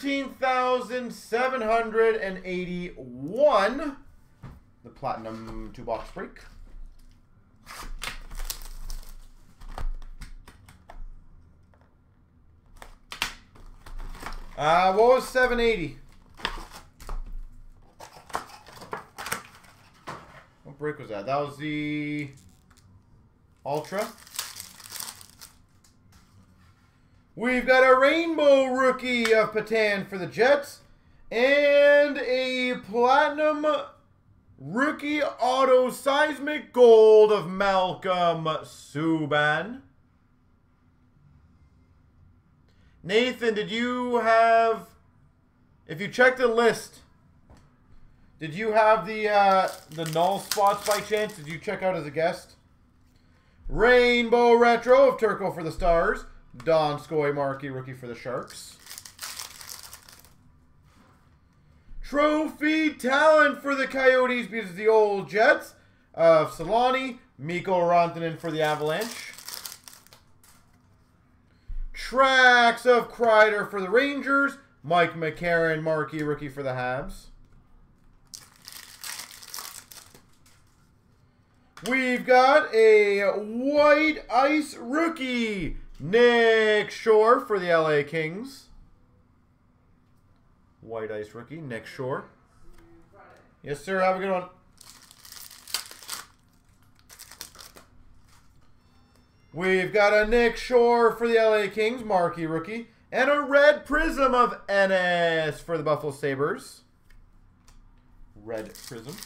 13,781. The Platinum two box break. Uh, what was 780? What break was that? That was the Ultra. We've got a rainbow rookie of Petan for the Jets. And a platinum rookie auto seismic gold of Malcolm Subban. Nathan, did you have, if you check the list, did you have the uh, the null spots by chance? Did you check out as a guest? Rainbow Retro of Turco for the Stars. Donskoi Marquee, rookie for the Sharks. Trophy talent for the Coyotes because the old Jets of Selanne. Mikko Rantanen for the Avalanche. Tracks of Kreider for the Rangers. Mike McCarron, Marquee, rookie for the Habs. We've got a white ice rookie, Nick Shore for the LA Kings. White ice rookie, Nick Shore. Yes, sir. Have a good one. We've got a Nick Shore for the LA Kings, marquee rookie. And a red prism of Ennis for the Buffalo Sabres. Red prism.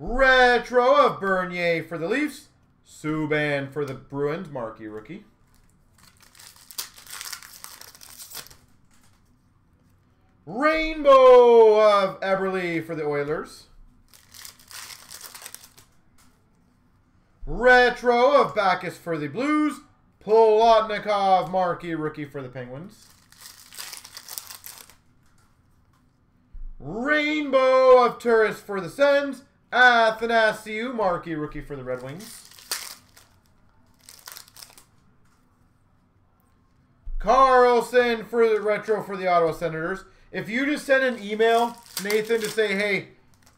Retro of Bernier for the Leafs. Subban for the Bruins, Marquee rookie. Rainbow of Eberle for the Oilers. Retro of Backes for the Blues. Plotnikov, Marquee rookie for the Penguins. Rainbow of Turris for the Sens. Athanasiu, Marquee rookie for the Red Wings. Karlsson for the retro for the Ottawa Senators. If you just send an email, Nathan, to say, hey,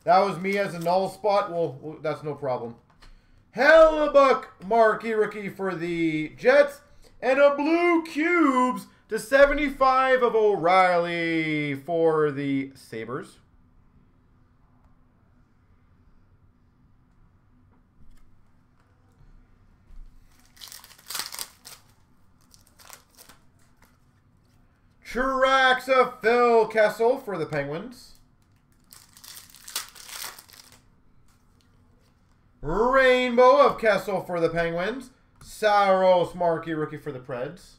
that was me as a null spot, well, that's no problem. Hellebuyck marquee rookie for the Jets. And a blue cubes to 75 of O'Reilly for the Sabres. Truax of Phil Kessel for the Penguins. Rainbow of Kessel for the Penguins. Saros Marquee rookie for the Preds.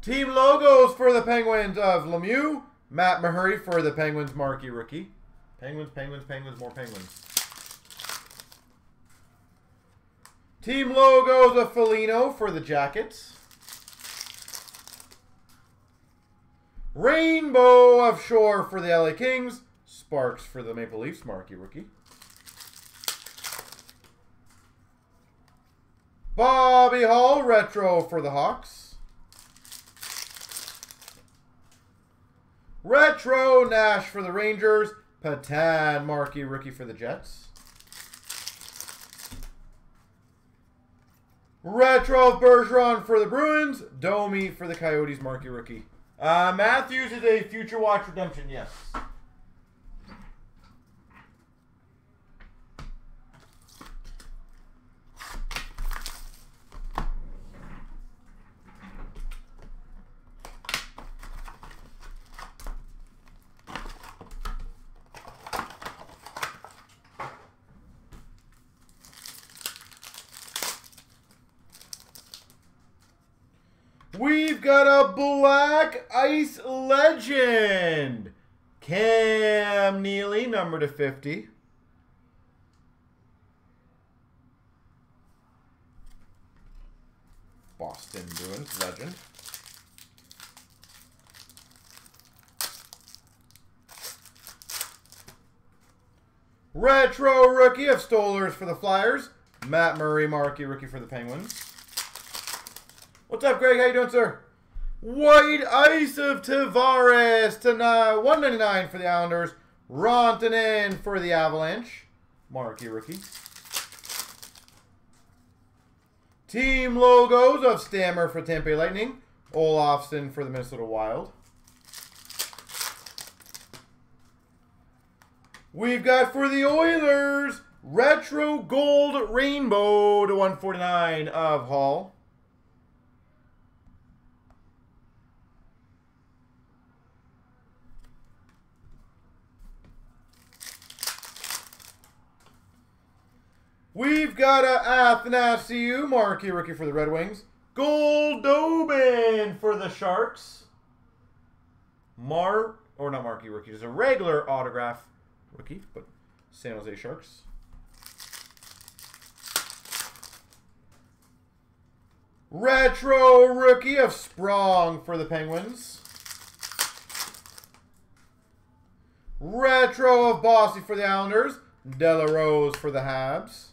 Team logos for the Penguins of Lemieux. Matt Mahuri for the Penguins Marquee rookie. Penguins, Penguins, Penguins, more Penguins. Team logos of Foligno for the Jackets. Rainbow of Shore for the LA Kings. Sparks for the Maple Leafs, Marquee rookie. Bobby Hull retro for the Hawks. Retro Nash for the Rangers. Petan, Marquee rookie for the Jets. Retro Bergeron for the Bruins. Domi for the Coyotes, Marquee Rookie. Uh, Matthews is a Future Watch redemption, yes. We've got a Black Ice Legend. Cam Neely, number to 50. Boston Bruins legend. Retro rookie of Stolarz for the Flyers. Matt Murray, marquee rookie for the Penguins. What's up, Greg? How you doing, sir? White Ice of Tavares tonight. 199 for the Islanders. Rantanen for the Avalanche. Marquee rookie. Team logos of Stammer for Tampa Lightning. Olafson for the Minnesota Wild. We've got for the Oilers, Retro Gold Rainbow to 149 of Hall. We've got a Athanasiu, marquee rookie for the Red Wings. Goldobin for the Sharks. Mar, or not marquee rookie, just a regular autograph rookie, but San Jose Sharks. Retro rookie of Sprong for the Penguins. Retro of Bossy for the Islanders. De La Rose for the Habs.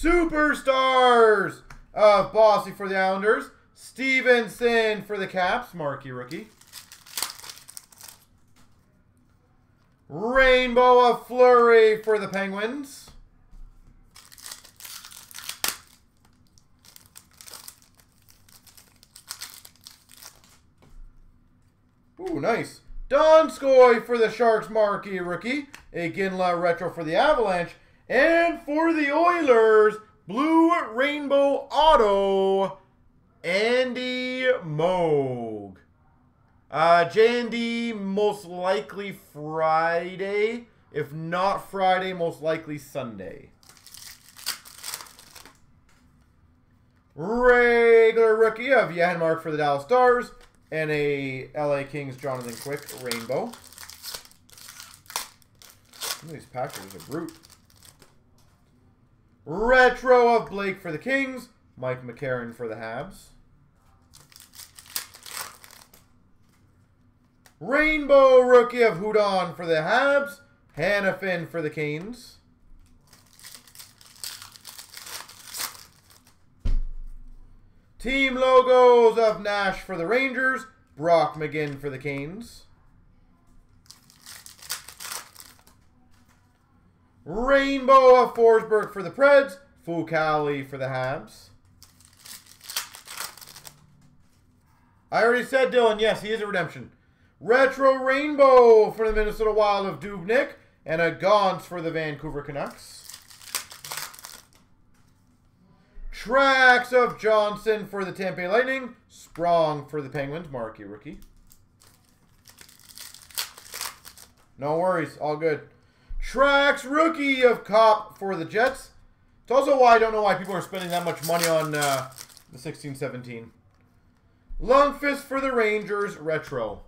Superstars of Bossy for the Islanders. Stephenson for the Caps, marquee rookie. Rainbow of Fleury for the Penguins. Ooh, nice. Donskoi for the Sharks marquee rookie. A Ginla retro for the Avalanche. And for the Oilers, Blue Rainbow Auto, Andy Moog. Uh, J&D most likely Friday. If not Friday, most likely Sunday. Regular rookie of Janmark for the Dallas Stars. And a LA Kings Jonathan Quick Rainbow. Some of these packages are brute. Retro of Blake for the Kings. Mike McCarron for the Habs. Rainbow Rookie of Hudon for the Habs. Hanifin for the Canes. Team logos of Nash for the Rangers. Brock McGinn for the Canes. Rainbow of Forsberg for the Preds. Fucale for the Habs. I already said, Dylan, yes, he is a redemption. Retro Rainbow for the Minnesota Wild of Dubnyk. And a Gaunce for the Vancouver Canucks. Tracks of Johnson for the Tampa Lightning. Sprong for the Penguins. Marquee rookie. No worries. All good. Tracks rookie of Copp for the Jets. It's also why I don't know why people are spending that much money on uh, the 16-17. Lundqvist for the Rangers. Retro.